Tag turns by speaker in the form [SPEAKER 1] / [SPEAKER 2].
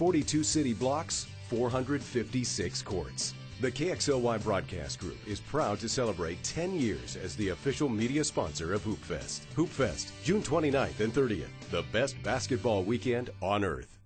[SPEAKER 1] 42 city blocks, 456 courts. The KXLY Broadcast Group is proud to celebrate 10 years as the official media sponsor of Hoopfest. Hoopfest, June 29th and 30th, the best basketball weekend on earth.